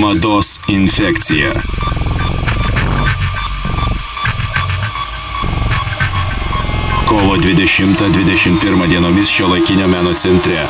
Mados infekcija. Kovo 20-21 dienomis šio laikinio meno centre.